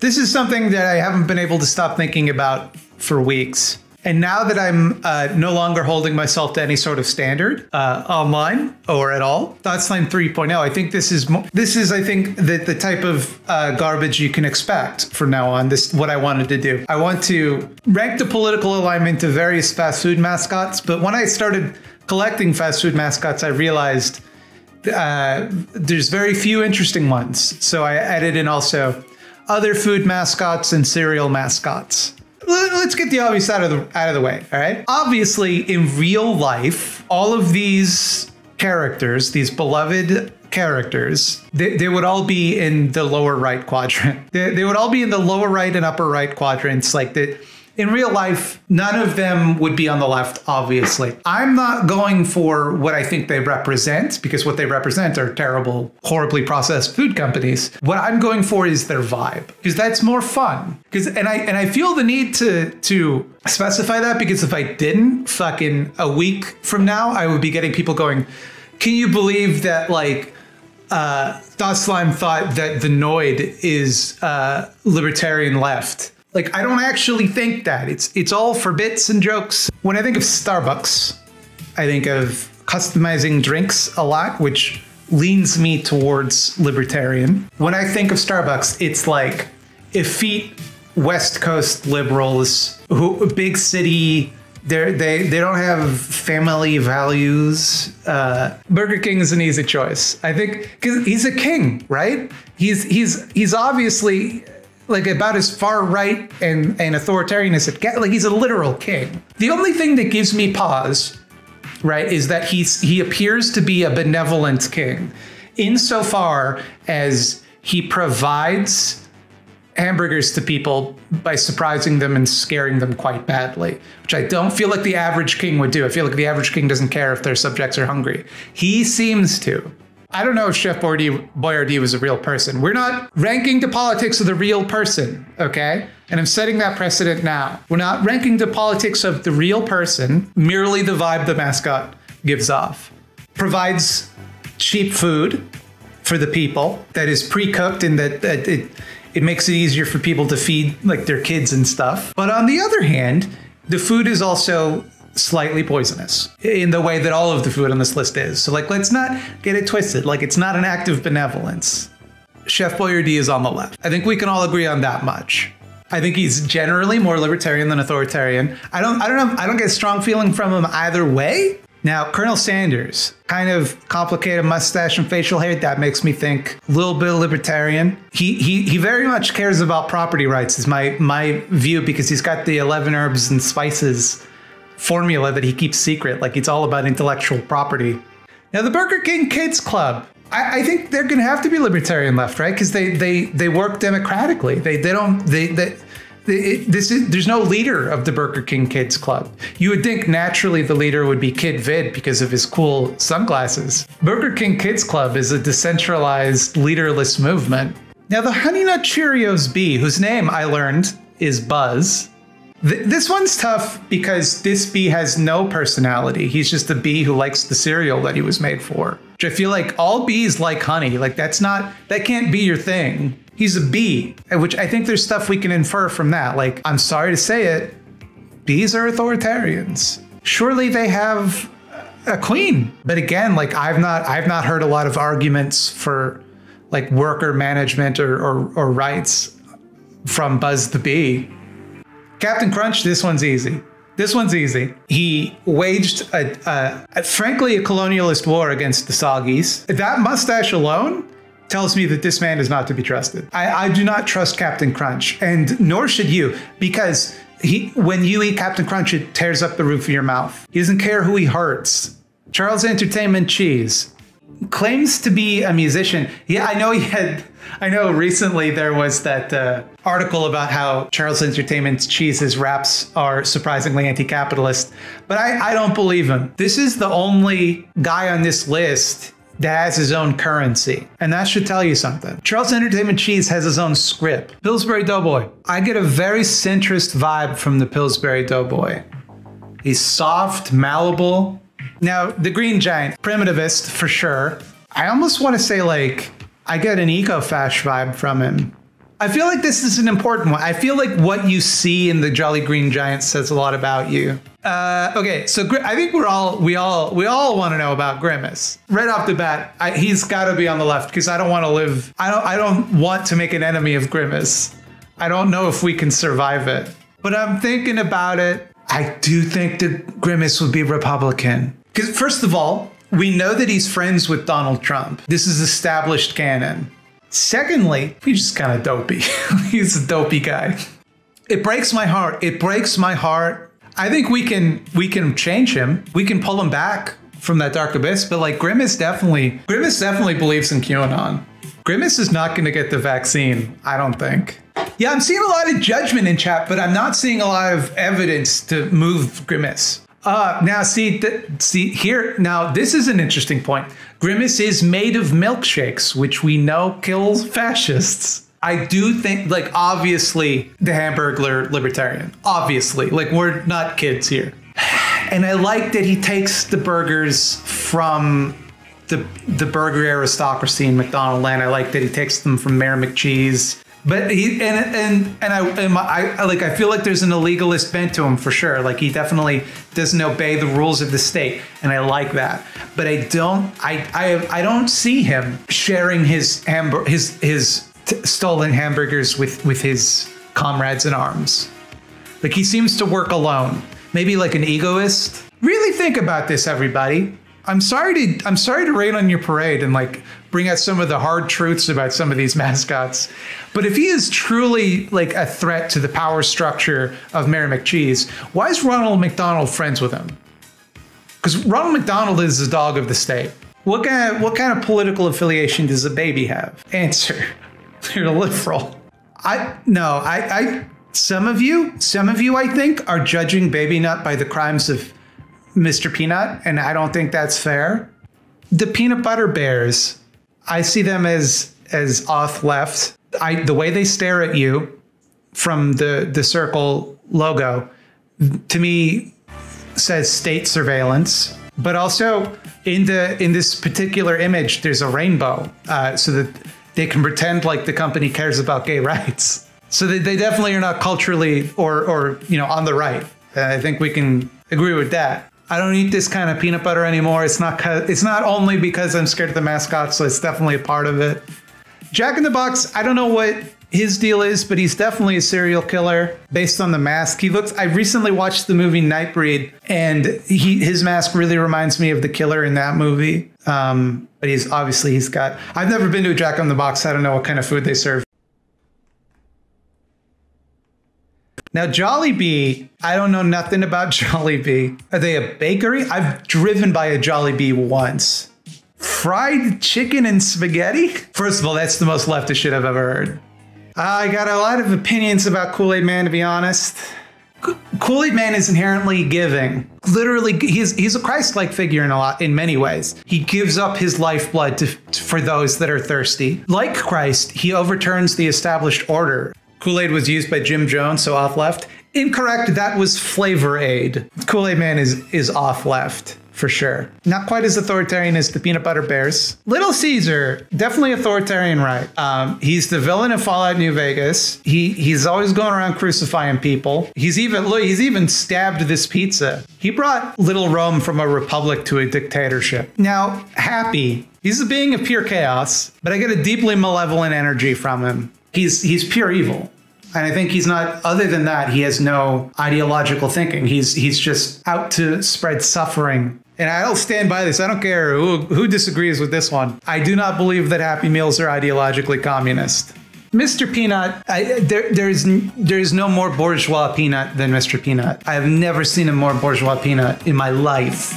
This is something that I haven't been able to stop thinking about for weeks. And now that I'm uh, no longer holding myself to any sort of standard uh, online or at all, ThoughtSlime 3.0, I think this is this is I think the the type of uh, garbage you can expect from now on. This what I wanted to do. I want to rank the political alignment of various fast food mascots. But when I started collecting fast food mascots, I realized uh, there's very few interesting ones. So I added in also other food mascots and cereal mascots. Let- Let's get the obvious out of the out of the way. All right. Obviously, in real life, all of these characters, these beloved characters, they, they would all be in the lower right quadrant. They, they would all be in the lower right and upper right quadrants. Like the in real life, none of them would be on the left, obviously. I'm not going for what I think they represent because what they represent are terrible, horribly processed food companies. What I'm going for is their vibe because that's more fun. Because and I and I feel the need to to specify that because if I didn't, fucking a week from now, I would be getting people going, "Can you believe that like uh, Thought Slime thought that the Noid is uh, libertarian left. Like, I don't actually think that. It's it's all for bits and jokes. When I think of Starbucks, I think of customizing drinks a lot, which leans me towards libertarian. When I think of Starbucks, it's like effete West Coast liberals who big city. They're, they they don't have family values. Uh, Burger King is an easy choice, I think, because he's a king, right? He's he's he's obviously like about as far right and and authoritarian as it gets. Like he's a literal king. The only thing that gives me pause right, is that he's he appears to be a benevolent king, insofar as he provides hamburgers to people by surprising them and scaring them quite badly, which I don't feel like the average king would do. I feel like the average king doesn't care if their subjects are hungry. He seems to. I don't know if Chef Boyardee, was a real person. We're not ranking the politics of the real person, okay? And I'm setting that precedent now. We're not ranking the politics of the real person, merely the vibe the mascot gives off. Provides cheap food for the people that is pre-cooked and that, that it it makes it easier for people to feed like their kids and stuff. But on the other hand, the food is also slightly poisonous in the way that all of the food on this list is. So like let's not get it twisted. Like it's not an act of benevolence. Chef Boyardee is on the left. I think we can all agree on that much. I think he's generally more libertarian than authoritarian. I don't I don't know I don't get a strong feeling from him either way. Now, Colonel Sanders, kind of complicated mustache and facial hair, that makes me think a little bit libertarian. He he he very much cares about property rights, is my my view, because he's got the 11 herbs and spices formula that he keeps secret. Like it's all about intellectual property. Now, the Burger King Kids Club, I, I think they're going to have to be libertarian left, right? Because they they they work democratically. They they don't they they. it- This is, there's no leader of the Burger King Kids Club. You would think naturally the leader would be Kid Vid because of his cool sunglasses. Burger King Kids Club is a decentralized, leaderless movement. Now, the Honey Nut Cheerios bee, whose name I learned is Buzz, Th- this one's tough because this bee has no personality. He's just a bee who likes the cereal that he was made for. Which I feel like all bees like honey. Like that's not that can't be your thing. He's a bee, which I think there's stuff we can infer from that. Like I'm sorry to say it, bees are authoritarians. Surely they have a queen. But again, like I've not I've not heard a lot of arguments for like worker management or or, or rights from Buzz the Bee. Captain Crunch, this one's easy. This one's easy. He waged a, a, a- frankly a colonialist war against the Soggies. That mustache alone tells me that this man is not to be trusted. I, I do not trust Captain Crunch, and nor should you, because he when you eat Captain Crunch, it tears up the roof of your mouth. He doesn't care who he hurts. Charles Entertainment Cheese claims to be a musician. Yeah, I know he had. I know recently there was that uh, article about how Charles Entertainment Cheese's raps are surprisingly anti-capitalist, but I, I don't believe him. This is the only guy on this list that has his own currency, and that should tell you something. Charles Entertainment Cheese has his own script. Pillsbury Doughboy. I get a very centrist vibe from the Pillsbury Doughboy. He's soft, malleable. Now, the Green Giant, primitivist for sure. I almost want to say, like, I get an eco fash vibe from him. I feel like this is an important one. I feel like what you see in the Jolly Green Giant says a lot about you. Uh, okay, so I think we're all we all we all want to know about Grimace right off the bat. I, he's got to be on the left because I don't want to live. I don't. I don't want to make an enemy of Grimace. I don't know if we can survive it. But I'm thinking about it. I do think that Grimace would be Republican because first of all, we know that he's friends with Donald Trump. This is established canon. Secondly, he's just kind of dopey. he's a dopey guy. It breaks my heart. It breaks my heart. I think we can we can change him. We can pull him back from that dark abyss. But like Grimace definitely Grimace definitely believes in QAnon. Grimace is not going to get the vaccine. I don't think. Yeah, I'm seeing a lot of judgment in chat, but I'm not seeing a lot of evidence to move Grimace. Uh, now see, th- see here. Now this is an interesting point. Grimace is made of milkshakes, which we know kills fascists. I do think, like, obviously, the Hamburglar libertarian. Obviously, like, we're not kids here. And I like that he takes the burgers from the the burger aristocracy in McDonald Land. I like that he takes them from Mayor McCheese. But he and and and I, and my, I like I feel like there's an illegalist bent to him for sure. Like he definitely doesn't obey the rules of the state, and I like that. But I don't I I I don't see him sharing his hamburger his his t- stolen hamburgers with with his comrades in arms. Like he seems to work alone. Maybe like an egoist. Really think about this, everybody. I'm sorry to I'm sorry to rain on your parade and like bring out some of the hard truths about some of these mascots. But if he is truly like a threat to the power structure of Mayor McCheese, why is Ronald McDonald friends with him? Because Ronald McDonald is the dog of the state. What kind of what kind of political affiliation does a baby have? Answer. They're liberal. I no, I I some of you, some of you I think are judging Baby Nut by the crimes of Mr. Peanut, and I don't think that's fair. The peanut butter bears, I see them as as off left. I the way they stare at you from the the circle logo to me says state surveillance. But also in the in this particular image, there's a rainbow, uh, so that they can pretend like the company cares about gay rights. So they, they definitely are not culturally or or you know on the right. Uh, I think we can agree with that. I don't eat this kind of peanut butter anymore. It's not it's not only because I'm scared of the mascot, so it's definitely a part of it. Jack in the Box, I don't know what his deal is, but he's definitely a serial killer based on the mask. He looks I recently watched the movie Nightbreed and he his mask really reminds me of the killer in that movie. Um, but he's obviously he's got I've never been to a Jack in the Box. I don't know what kind of food they serve. Now, Jollibee, I don't know nothing about Jollibee. Are they a bakery? I've driven by a Jollibee once. Fried chicken and spaghetti? First of all, that's the most leftist shit I've ever heard. Ah, I got a lot of opinions about Kool Aid Man, to be honest. Kool Aid Man is inherently giving. Literally, he's he's a Christ-like figure in a lot, in many ways. He gives up his lifeblood to, for those that are thirsty. Like Christ, he overturns the established order. Kool Aid was used by Jim Jones, so off left. Incorrect. That was Flavor Aid. Kool Aid Man is is off left for sure. Not quite as authoritarian as the Peanut Butter Bears. Little Caesar, definitely authoritarian, right? Um, he's the villain of Fallout New Vegas. He he's always going around crucifying people. He's even look, he's even stabbed this pizza. He brought Little Rome from a republic to a dictatorship. Now, Happy, he's a being of pure chaos, but I get a deeply malevolent energy from him he's he's pure evil. And I think he's not other than that, he has no ideological thinking. He's he's just out to spread suffering. And I'll stand by this. I don't care who, who disagrees with this one. I do not believe that Happy Meals are ideologically communist. Mr. Peanut, I, there, there's there's no more bourgeois peanut than Mr. Peanut. I have never seen a more bourgeois peanut in my life.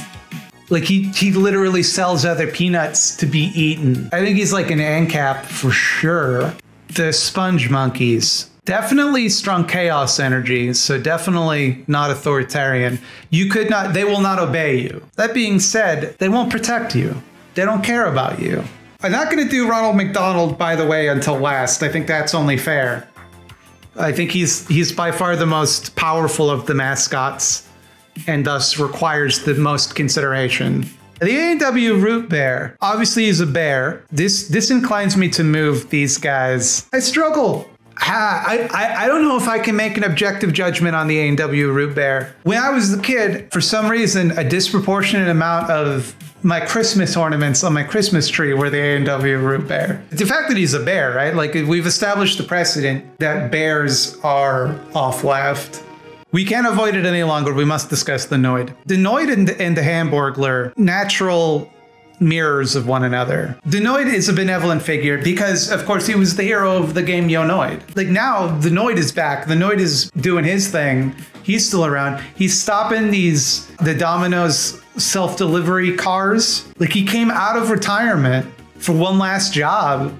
Like he he literally sells other peanuts to be eaten. I think he's like an ANCAP for sure the sponge monkeys. Definitely strong chaos energy so definitely not authoritarian. You could not they will not obey you. That being said they won't protect you. They don't care about you. I'm not going to do ronald mcdonald by the way until last. I think that's only fair. I think he's he's by far the most powerful of the mascots and thus requires the most consideration the A&W root bear obviously is a bear. This this inclines me to move these guys. I struggle. I, I, I don't know if I can make an objective judgment on the A&W root beer. When I was a kid, for some reason, a disproportionate amount of my Christmas ornaments on my Christmas tree were the A&W root bear. The fact that he's a bear, right? Like we've established the precedent that bears are off left. We can't avoid it any longer. We must discuss the Noid. The Noid and the, and the Hamburglar, natural mirrors of one another. The Noid is a benevolent figure because, of course, he was the hero of the game Yo Noid. Like now, the Noid is back. The Noid is doing his thing. He's still around. He's stopping these the Domino's self-delivery cars. Like he came out of retirement for one last job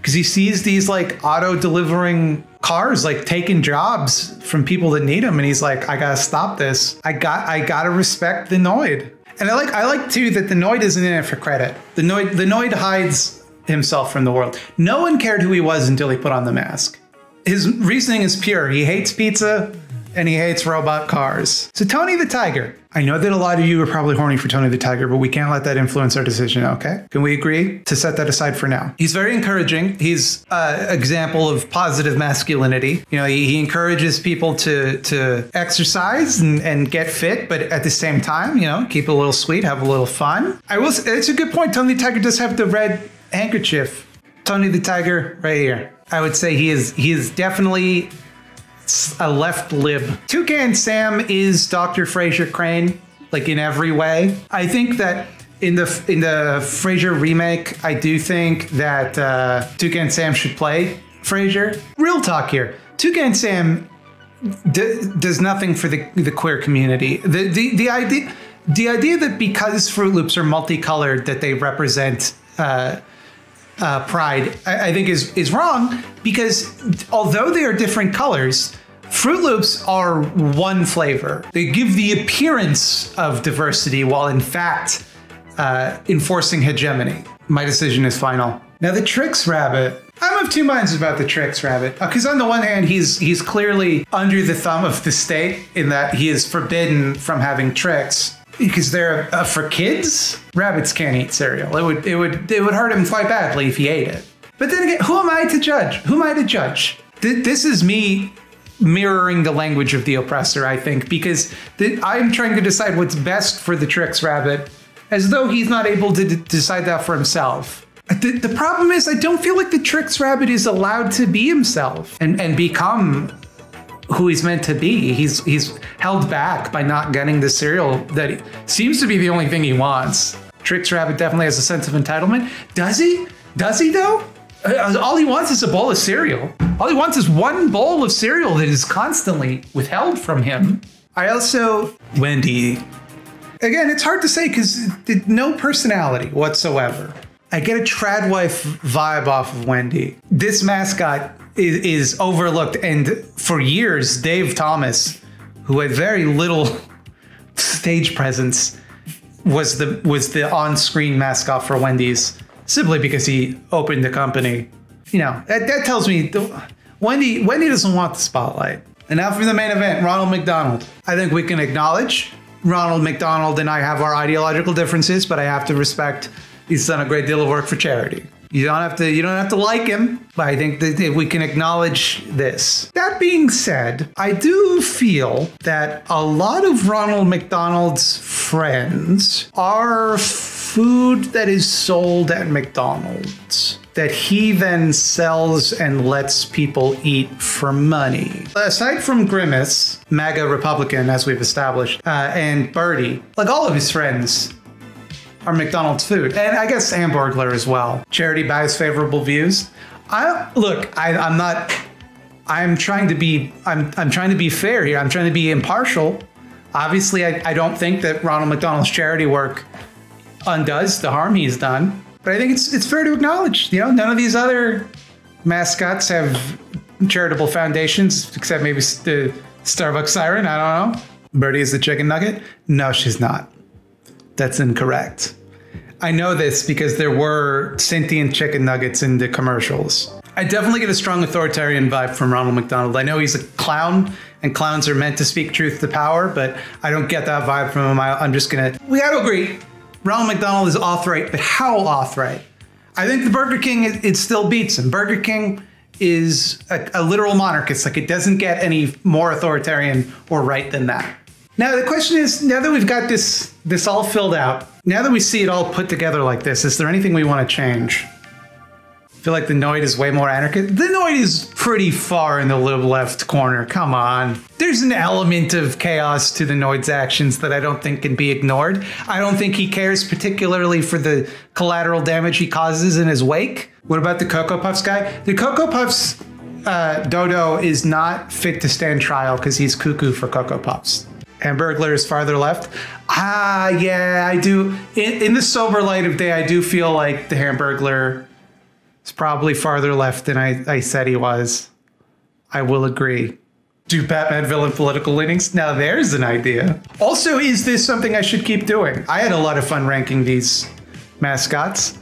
because he sees these like auto delivering cars like taking jobs from people that need them and he's like i gotta stop this i got i gotta respect the noid and I like I like too that the Noid isn't in it for credit. The Noid the Noid hides himself from the world. No one cared who he was until he put on the mask. His reasoning is pure. He hates pizza and he hates robot cars. So Tony the Tiger. I know that a lot of you are probably horny for Tony the Tiger, but we can't let that influence our decision, okay? Can we agree to set that aside for now? He's very encouraging. He's an uh, example of positive masculinity. You know, he, he, encourages people to to exercise and, and get fit, but at the same time, you know, keep it a little sweet, have a little fun. I will. It's a good point. Tony the Tiger does have the red handkerchief. Tony the Tiger, right here. I would say he is he is definitely a left lib. Toucan Sam is Dr. Frasier Crane, like in every way. I think that in the in the Frasier remake, I do think that uh, Toucan Sam should play Frasier. Real talk here, Toucan Sam does nothing for the the queer community. The the the idea the idea that because Froot Loops are multicolored that they represent. Uh, uh, pride, I, I, think is is wrong because although they are different colors, Froot Loops are one flavor. They give the appearance of diversity while in fact uh, enforcing hegemony. My decision is final. Now the Trix Rabbit. I'm of two minds about the Trix Rabbit because uh, on the one hand he's he's clearly under the thumb of the state in that he is forbidden from having tricks because they're uh, for kids. Rabbits can't eat cereal. It would it would it would hurt him quite badly if he ate it. But then again, who am I to judge? Who am I to judge? Th- this is me mirroring the language of the oppressor, I think, because the, I'm trying to decide what's best for the Trix Rabbit, as though he's not able to d- decide that for himself. The, the problem is, I don't feel like the Trix Rabbit is allowed to be himself and, and become who he's meant to be. He's he's held back by not getting the cereal that seems to be the only thing he wants. Trix Rabbit definitely has a sense of entitlement. Does he? Does he though? Uh, all he wants is a bowl of cereal. All he wants is one bowl of cereal that is constantly withheld from him. I also, Wendy, again, it's hard to say because no personality whatsoever. I get a trad wife vibe off of Wendy. This mascot is, is overlooked, and for years, Dave Thomas, who had very little stage presence, was the was the on-screen mascot for Wendy's simply because he opened the company. You know, that, that tells me the, Wendy Wendy doesn't want the spotlight. And now for the main event, Ronald McDonald. I think we can acknowledge Ronald McDonald and I have our ideological differences, but I have to respect he's done a great deal of work for charity. You don't have to you don't have to like him, but I think that we can acknowledge this. That being said, I do feel that a lot of Ronald McDonald's friends are food that is sold at McDonald's that he then sells and lets people eat for money. Aside from Grimace, MAGA Republican, as we've established, uh, and Birdie, like all of his friends, McDonald's food, and I guess Hamburglar as well. Charity buys favorable views. I look. I, I'm not. I'm trying to be. I'm. I'm trying to be fair here. I'm trying to be impartial. Obviously, I, I don't think that Ronald McDonald's charity work undoes the harm he's done. But I think it's it's fair to acknowledge, you know, none of these other mascots have charitable foundations except maybe the Starbucks siren. I don't know. Birdie is the chicken nugget. No, she's not. That's incorrect. I know this because there were sentient chicken nuggets in the commercials. I definitely get a strong authoritarian vibe from Ronald McDonald. I know he's a clown, and clowns are meant to speak truth to power, but I don't get that vibe from him. I, am just gonna. We got to agree. Ronald McDonald is authorite, but how authorite? I think the Burger King it, it still beats him. Burger King is a, a literal monarchist. Like it doesn't get any more authoritarian or right than that. Now the question is, now that we've got this this all filled out, now that we see it all put together like this, is there anything we want to change? I feel like the Noid is way more anarchist. The Noid is pretty far in the left corner. Come on. There's an element of chaos to the Noid's actions that I don't think can be ignored. I don't think he cares particularly for the collateral damage he causes in his wake. What about the Cocoa Puffs guy? The Cocoa Puffs uh, Dodo is not fit to stand trial because he's cuckoo for Cocoa Puffs. Hamburglar is farther left. Ah, yeah, I do. In, in the sober light of day, I do feel like the Hamburglar is probably farther left than I, I said he was. I will agree. Do Batman villain political leanings? Now there's an idea. Also, is this something I should keep doing? I had a lot of fun ranking these mascots.